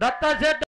Dr. Z.